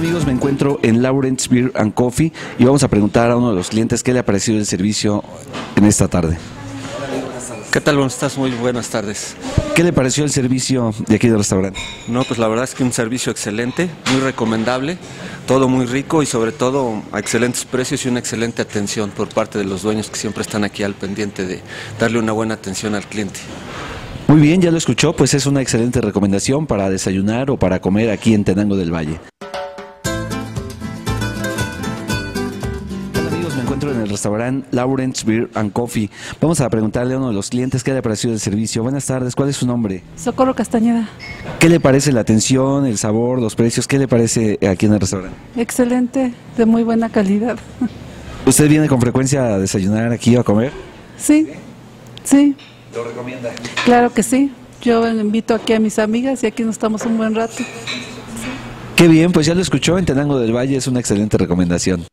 amigos? Me encuentro en Lawrence Beer and Coffee y vamos a preguntar a uno de los clientes qué le ha parecido el servicio en esta tarde. ¿Qué tal? ¿Cómo estás? Muy buenas tardes. ¿Qué le pareció el servicio de aquí del restaurante? No, pues la verdad es que un servicio excelente, muy recomendable, todo muy rico y sobre todo a excelentes precios y una excelente atención por parte de los dueños que siempre están aquí al pendiente de darle una buena atención al cliente. Muy bien, ya lo escuchó, pues es una excelente recomendación para desayunar o para comer aquí en Tenango del Valle. Encuentro en el restaurante Lawrence Beer and Coffee. Vamos a preguntarle a uno de los clientes qué le ha parecido el servicio. Buenas tardes, ¿cuál es su nombre? Socorro Castañeda. ¿Qué le parece la atención, el sabor, los precios? ¿Qué le parece aquí en el restaurante? Excelente, de muy buena calidad. ¿Usted viene con frecuencia a desayunar aquí o a comer? Sí, sí, ¿Lo recomienda? claro que sí. Yo invito aquí a mis amigas y aquí nos estamos un buen rato. Qué bien, pues ya lo escuchó, en Tenango del Valle es una excelente recomendación.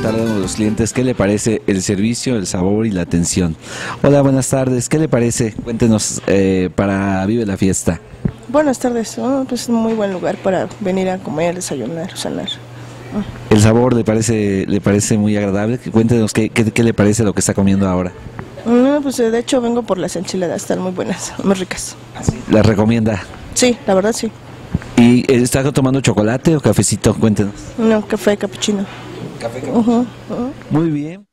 Preguntarle a los clientes qué le parece el servicio, el sabor y la atención. Hola, buenas tardes, ¿qué le parece? Cuéntenos eh, para Vive la Fiesta. Buenas tardes, oh, pues es un muy buen lugar para venir a comer, desayunar, cenar. ¿El sabor le parece, le parece muy agradable? Cuéntenos qué, qué, qué le parece lo que está comiendo ahora. No, pues eh, de hecho vengo por las enchiladas, están muy buenas, muy ricas. ¿La recomienda? Sí, la verdad sí. ¿Y eh, está tomando chocolate o cafecito? Cuéntenos. No, café, capuchino. Café, Ujú, ujú. Muy bien.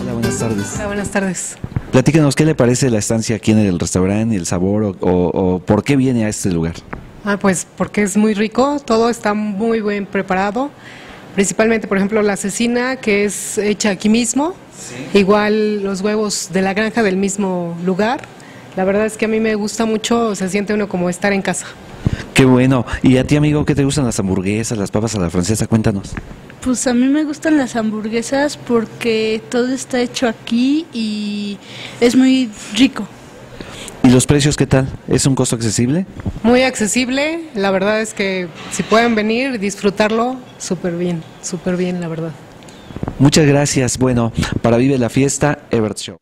Hola, buenas tardes. Hola, buenas tardes. Platícanos qué le parece la estancia aquí en el restaurante, el sabor o, o- o por qué viene a este lugar. Ah, pues porque es muy rico, todo está muy bien preparado. Principalmente, por ejemplo, la cecina que es hecha aquí mismo. Igual los huevos de la granja del mismo lugar. La verdad es que a mí me gusta mucho, se siente uno como estar en casa. Qué bueno. ¿Y a ti, amigo, qué te gustan las hamburguesas, las papas a la francesa? Cuéntanos. Pues a mí me gustan las hamburguesas porque todo está hecho aquí y es muy rico. ¿Y los precios qué tal? ¿Es un costo accesible? Muy accesible, la verdad es que si pueden venir, disfrutarlo, súper bien, súper bien, la verdad. Muchas gracias. Bueno, para Vive la Fiesta, Everett Show.